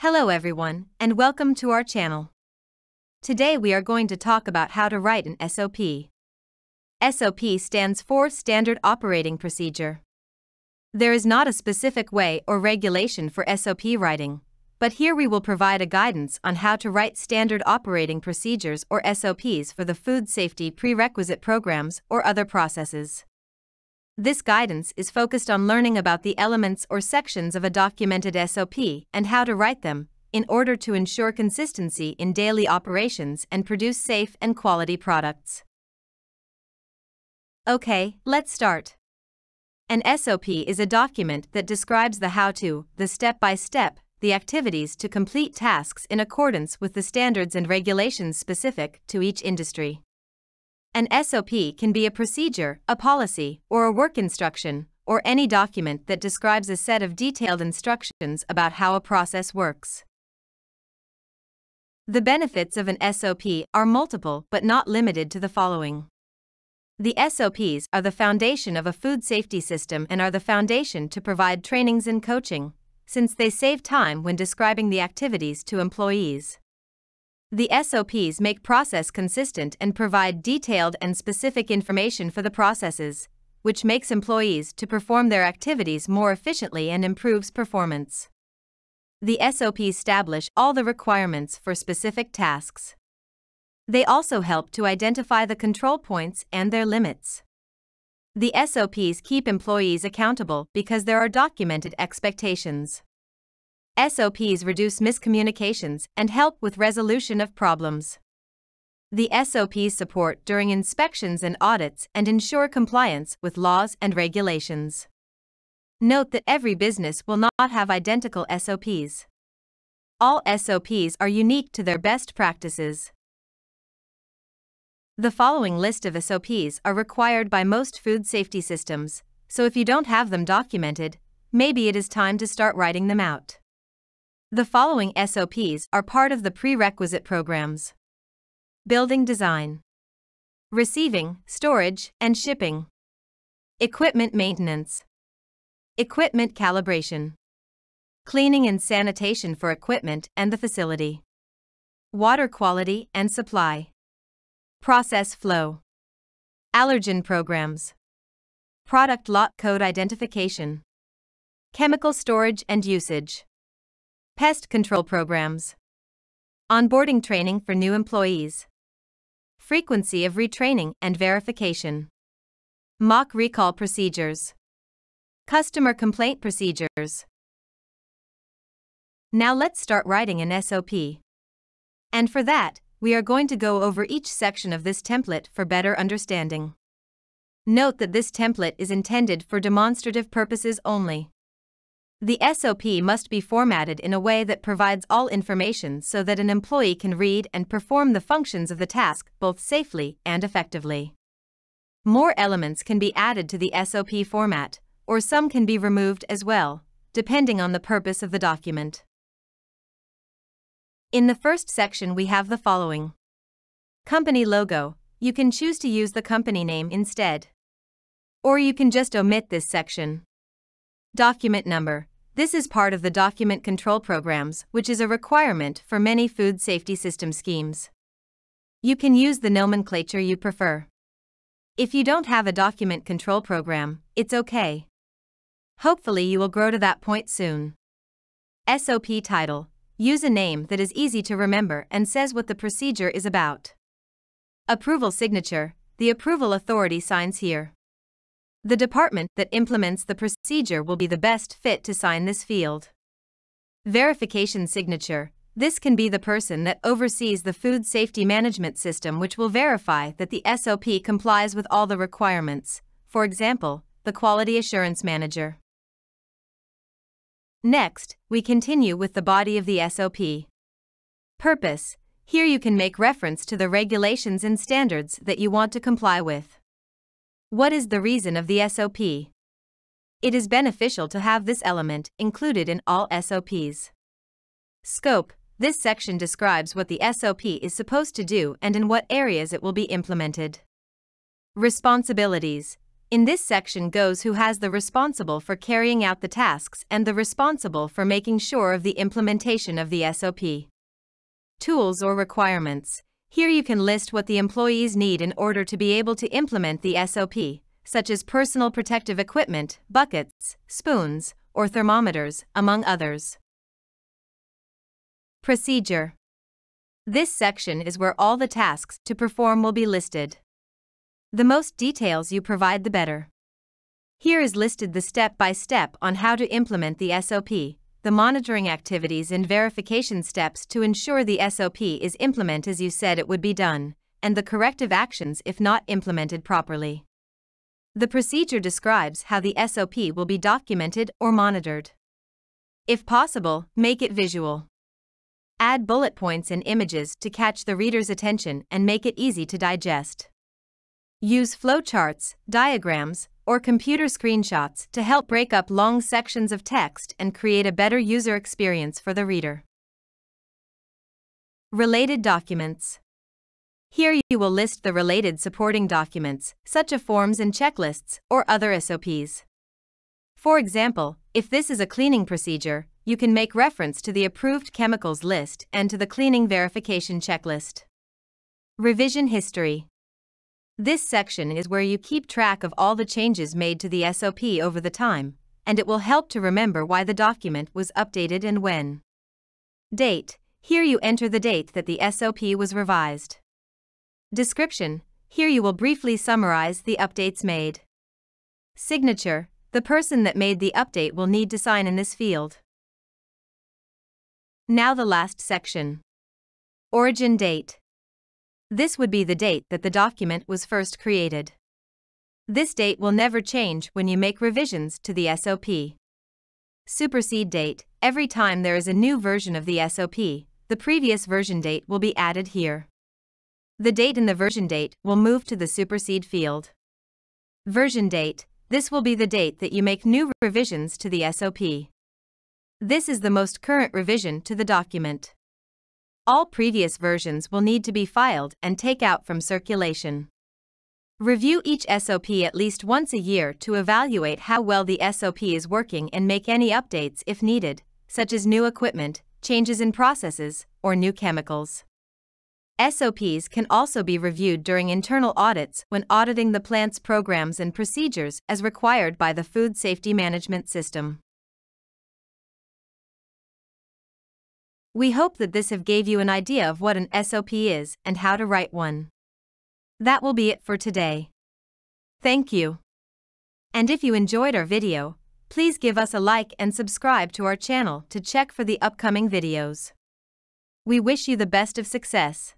Hello everyone, and welcome to our channel. Today we are going to talk about how to write an SOP. SOP stands for Standard Operating Procedure. There is not a specific way or regulation for SOP writing, but here we will provide a guidance on how to write standard operating procedures or SOPs for the food safety prerequisite programs or other processes. This guidance is focused on learning about the elements or sections of a documented SOP and how to write them, in order to ensure consistency in daily operations and produce safe and quality products. Okay, let's start. An SOP is a document that describes the how to, the step by step, the activities to complete tasks in accordance with the standards and regulations specific to each industry. An SOP can be a procedure, a policy, or a work instruction, or any document that describes a set of detailed instructions about how a process works. The benefits of an SOP are multiple but not limited to the following. The SOPs are the foundation of a food safety system and are the foundation to provide trainings and coaching, since they save time when describing the activities to employees. The SOPs make process consistent and provide detailed and specific information for the processes, which makes employees to perform their activities more efficiently and improves performance. The SOPs establish all the requirements for specific tasks. They also help to identify the control points and their limits. The SOPs keep employees accountable because there are documented expectations. SOPs reduce miscommunications and help with resolution of problems. The SOPs support during inspections and audits and ensure compliance with laws and regulations. Note that every business will not have identical SOPs. All SOPs are unique to their best practices. The following list of SOPs are required by most food safety systems, so if you don't have them documented, maybe it is time to start writing them out. The following SOPs are part of the prerequisite programs. Building Design, Receiving, Storage, and Shipping, Equipment Maintenance, Equipment Calibration, Cleaning and Sanitation for Equipment and the Facility, Water Quality and Supply, Process Flow, Allergen Programs, Product Lot Code Identification, Chemical Storage and Usage. Pest control programs. Onboarding training for new employees. Frequency of retraining and verification. Mock recall procedures. Customer complaint procedures. Now let's start writing an SOP. And for that, we are going to go over each section of this template for better understanding. Note that this template is intended for demonstrative purposes only. The SOP must be formatted in a way that provides all information so that an employee can read and perform the functions of the task both safely and effectively. More elements can be added to the SOP format, or some can be removed as well, depending on the purpose of the document. In the first section, we have the following Company logo. You can choose to use the company name instead. Or you can just omit this section. Document number. This is part of the document control programs, which is a requirement for many food safety system schemes. You can use the nomenclature you prefer. If you don't have a document control program, it's okay. Hopefully, you will grow to that point soon. SOP title Use a name that is easy to remember and says what the procedure is about. Approval signature The approval authority signs here. The department that implements the procedure will be the best fit to sign this field. Verification signature. This can be the person that oversees the food safety management system which will verify that the SOP complies with all the requirements, for example, the quality assurance manager. Next, we continue with the body of the SOP. Purpose. Here you can make reference to the regulations and standards that you want to comply with. What is the reason of the SOP? It is beneficial to have this element included in all SOPs. Scope This section describes what the SOP is supposed to do and in what areas it will be implemented. Responsibilities In this section goes who has the responsible for carrying out the tasks and the responsible for making sure of the implementation of the SOP. Tools or requirements. Here you can list what the employees need in order to be able to implement the SOP, such as personal protective equipment, buckets, spoons, or thermometers, among others. Procedure This section is where all the tasks to perform will be listed. The most details you provide, the better. Here is listed the step by step on how to implement the SOP, the monitoring activities and verification steps to ensure the SOP is implemented as you said it would be done, and the corrective actions if not implemented properly. The procedure describes how the SOP will be documented or monitored. If possible, make it visual. Add bullet points and images to catch the reader's attention and make it easy to digest. Use flowcharts, diagrams, or computer screenshots to help break up long sections of text and create a better user experience for the reader. Related documents. Here you will list the related supporting documents, such as forms and checklists, or other SOPs. For example, if this is a cleaning procedure, you can make reference to the approved chemicals list and to the cleaning verification checklist. Revision history. This section is where you keep track of all the changes made to the SOP over the time, and it will help to remember why the document was updated and when. Date. Here you enter the date that the SOP was revised. Description. Here you will briefly summarize the updates made. Signature. The person that made the update will need to sign in this field. Now the last section. Origin date. This would be the date that the document was first created. This date will never change when you make revisions to the SOP. Supersede date Every time there is a new version of the SOP, the previous version date will be added here. The date in the version date will move to the supersede field. Version date This will be the date that you make new revisions to the SOP. This is the most current revision to the document. All previous versions will need to be filed and take out from circulation. Review each SOP at least once a year to evaluate how well the SOP is working and make any updates if needed, such as new equipment, changes in processes, or new chemicals. SOPs can also be reviewed during internal audits when auditing the plant's programs and procedures as required by the Food Safety Management System. We hope that this have gave you an idea of what an SOP is and how to write one. That will be it for today. Thank you. And if you enjoyed our video, please give us a like and subscribe to our channel to check for the upcoming videos. We wish you the best of success.